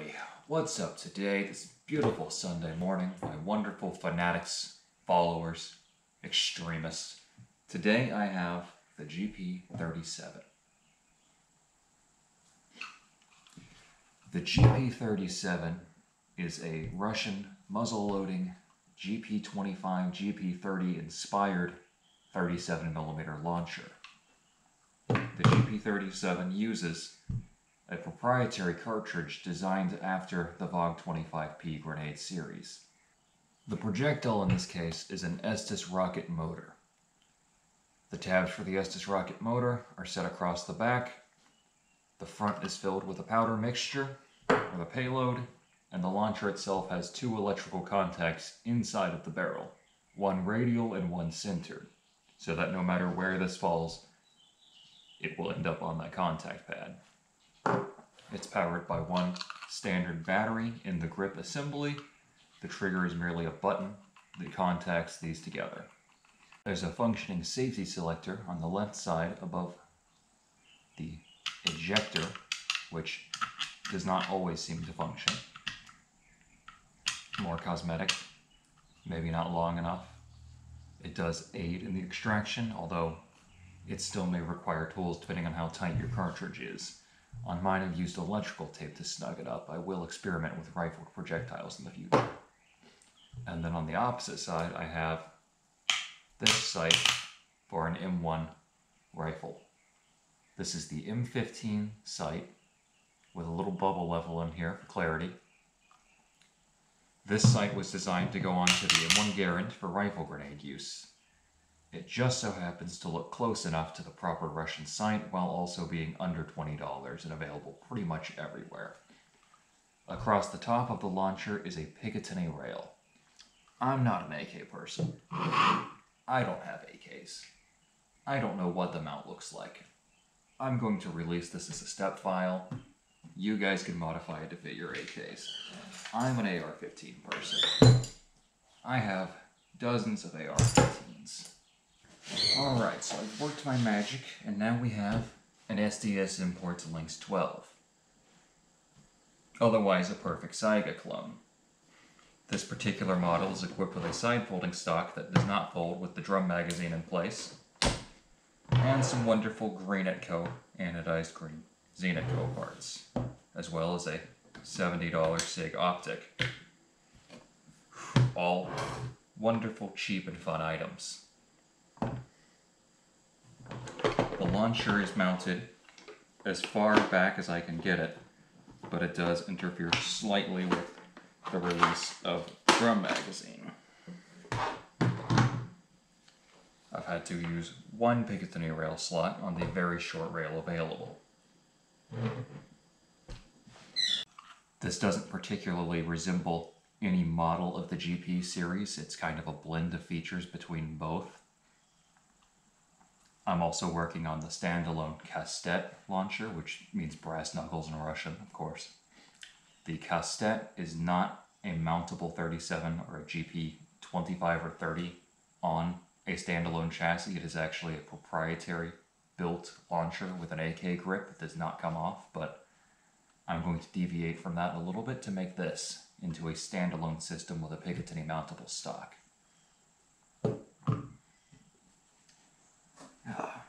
everybody. What's up today, this beautiful Sunday morning, my wonderful fanatics, followers, extremists? Today I have the GP37. The GP37 is a Russian muzzle-loading GP25, GP30 inspired 37mm launcher. The GP37 uses a proprietary cartridge designed after the VOG 25P grenade series. The projectile in this case is an Estes rocket motor. The tabs for the Estes rocket motor are set across the back. The front is filled with a powder mixture or the payload, and the launcher itself has two electrical contacts inside of the barrel, one radial and one centered, so that no matter where this falls, it will end up on that contact pad. It's powered by one standard battery in the grip assembly. The trigger is merely a button that contacts these together. There's a functioning safety selector on the left side above the ejector, which does not always seem to function. More cosmetic, maybe not long enough. It does aid in the extraction, although it still may require tools depending on how tight your cartridge is. On mine I've used electrical tape to snug it up. I will experiment with rifled projectiles in the future. And then on the opposite side I have this sight for an M1 rifle. This is the M15 sight with a little bubble level in here for clarity. This sight was designed to go onto the M1 Garand for rifle grenade use. It just so happens to look close enough to the proper Russian sight while also being under $20 and available pretty much everywhere. Across the top of the launcher is a Picatinny rail. I'm not an AK person. I don't have AKs. I don't know what the mount looks like. I'm going to release this as a step file. You guys can modify it to fit your AKs. I'm an AR-15 person. I have dozens of AR-15s. Alright, so I've worked my magic, and now we have an SDS import Lynx 12. Otherwise a perfect Saiga clone. This particular model is equipped with a side folding stock that does not fold with the drum magazine in place, and some wonderful Green Co. anodized green Zenitco parts, as well as a $70 SIG optic. All wonderful, cheap, and fun items. The launcher is mounted as far back as I can get it, but it does interfere slightly with the release of drum magazine. I've had to use one Picatinny rail slot on the very short rail available. This doesn't particularly resemble any model of the GP series. It's kind of a blend of features between both. I'm also working on the standalone Kastet launcher, which means brass knuckles in Russian, of course. The Kastet is not a mountable 37 or a GP 25 or 30 on a standalone chassis. It is actually a proprietary built launcher with an AK grip that does not come off, but I'm going to deviate from that a little bit to make this into a standalone system with a Picatinny mountable stock. Yeah.